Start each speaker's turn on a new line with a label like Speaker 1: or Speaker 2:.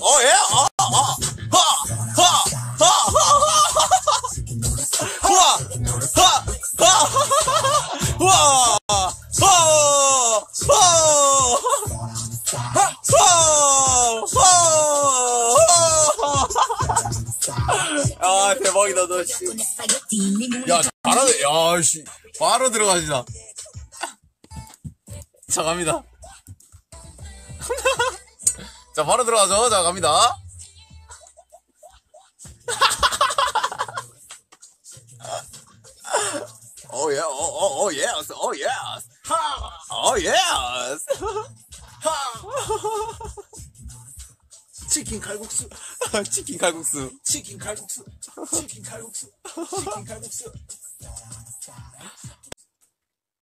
Speaker 1: 어, 예, 어, 어, 하, 하, 하, 하, 하, 하, 하, 와, 아, 대박이다, 너, 씨. 야, 잘하네. 야, 씨. 바로 들어가시다. 자, 갑니다. 자, 바로 들어가죠. 자, 갑니다. Oh, yeah, oh, oh, oh, yes, oh, yes. 하, oh, yes. 하. 치킨 칼국수. 치킨 칼국수.
Speaker 2: 치킨 칼국수 치킨 칼국수 치킨 칼국수